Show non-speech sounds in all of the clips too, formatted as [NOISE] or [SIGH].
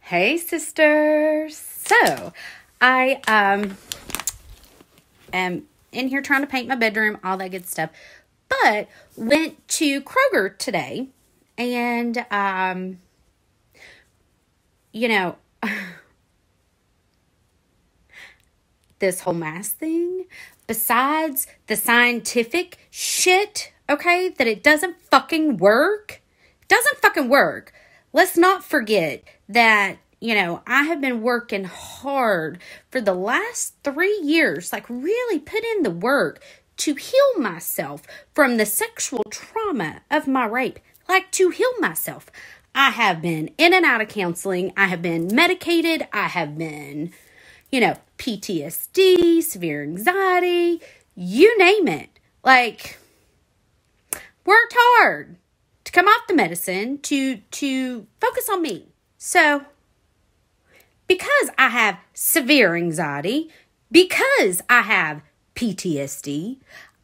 Hey, sisters. So, I um am in here trying to paint my bedroom, all that good stuff. But went to Kroger today and um you know [LAUGHS] this whole mask thing besides the scientific shit, okay, that it doesn't fucking work. Doesn't fucking work. Let's not forget that you know, I have been working hard for the last three years, like really put in the work to heal myself from the sexual trauma of my rape, like to heal myself. I have been in and out of counseling. I have been medicated. I have been, you know, PTSD, severe anxiety, you name it. Like, worked hard to come off the medicine to to focus on me. So, because I have severe anxiety, because I have PTSD,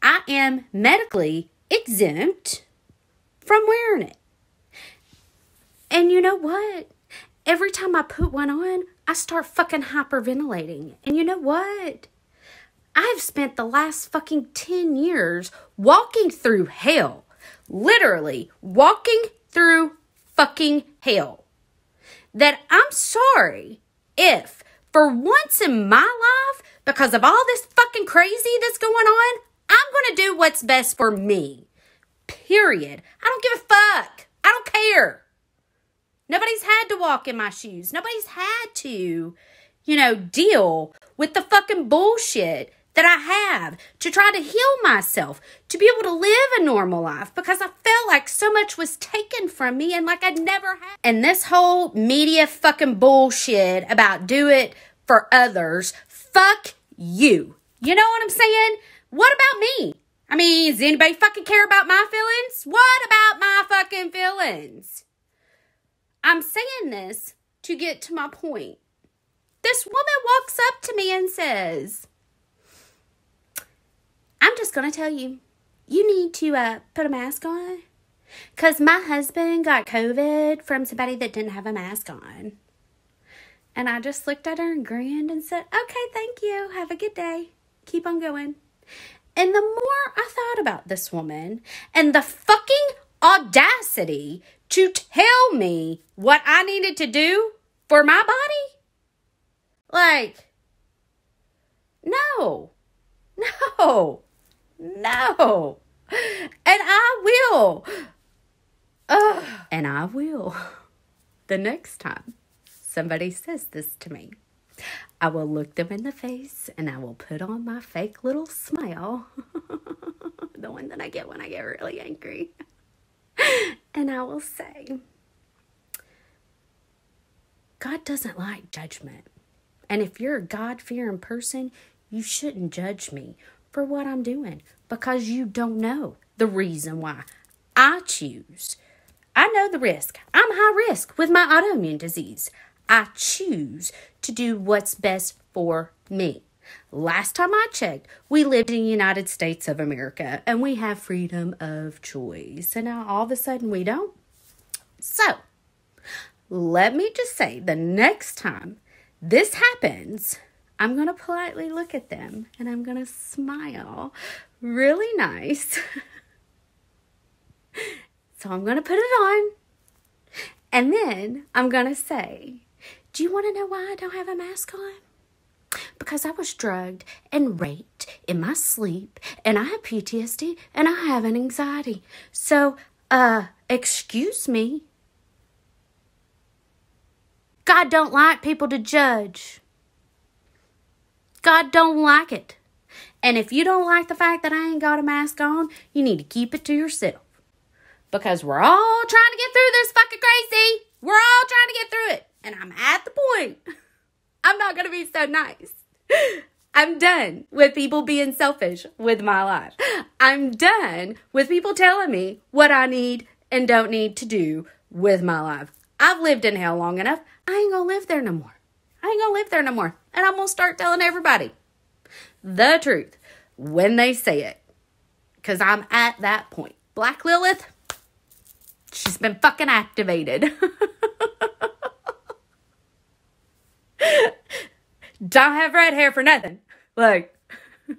I am medically exempt from wearing it. And you know what? Every time I put one on, I start fucking hyperventilating. And you know what? I've spent the last fucking 10 years walking through hell. Literally walking through fucking hell. That I'm sorry if for once in my life, because of all this fucking crazy that's going on, I'm going to do what's best for me. Period. I don't give a fuck. I don't care. Nobody's had to walk in my shoes. Nobody's had to, you know, deal with the fucking bullshit that I have to try to heal myself, to be able to live a normal life because I felt like so much was taken from me and like I'd never had. And this whole media fucking bullshit about do it for others, fuck you. You know what I'm saying? What about me? I mean, does anybody fucking care about my feelings? What about my fucking feelings? I'm saying this to get to my point. This woman walks up to me and says, To tell you, you need to uh, put a mask on. Because my husband got COVID from somebody that didn't have a mask on. And I just looked at her and grinned and said, okay, thank you. Have a good day. Keep on going. And the more I thought about this woman and the fucking audacity to tell me what I needed to do for my body, like, no, [LAUGHS] no. No. And I will. Ugh. And I will. The next time somebody says this to me, I will look them in the face and I will put on my fake little smile. [LAUGHS] the one that I get when I get really angry. And I will say, God doesn't like judgment. And if you're a God fearing person, you shouldn't judge me for what I'm doing because you don't know the reason why. I choose. I know the risk. I'm high risk with my autoimmune disease. I choose to do what's best for me. Last time I checked, we lived in the United States of America and we have freedom of choice. And now all of a sudden we don't. So, let me just say the next time this happens, I'm going to politely look at them and I'm going to smile really nice. [LAUGHS] so I'm going to put it on. And then I'm going to say, Do you want to know why I don't have a mask on? Because I was drugged and raped in my sleep, and I have PTSD and I have an anxiety. So, uh, excuse me. God don't like people to judge. God don't like it. And if you don't like the fact that I ain't got a mask on, you need to keep it to yourself. Because we're all trying to get through this fucking crazy. We're all trying to get through it. And I'm at the point. [LAUGHS] I'm not going to be so nice. [LAUGHS] I'm done with people being selfish with my life. I'm done with people telling me what I need and don't need to do with my life. I've lived in hell long enough. I ain't gonna live there no more. I ain't gonna live there no more. And I'm gonna start telling everybody the truth when they say it. Because I'm at that point. Black Lilith, she's been fucking activated. [LAUGHS] Don't have red hair for nothing. Like, [LAUGHS]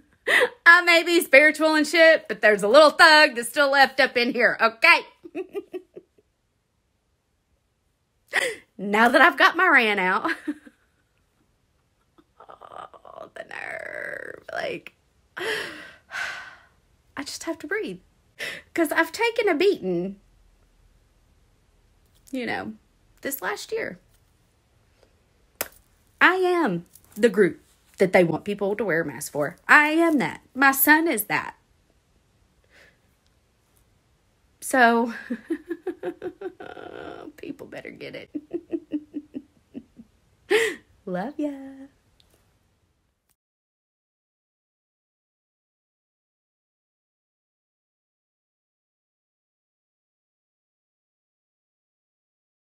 I may be spiritual and shit, but there's a little thug that's still left up in here, okay? [LAUGHS] now that I've got my rant out. Like, [SIGHS] I just have to breathe. Because I've taken a beating, you know, this last year. I am the group that they want people to wear masks for. I am that. My son is that. So, [LAUGHS] people better get it. [LAUGHS] Love ya.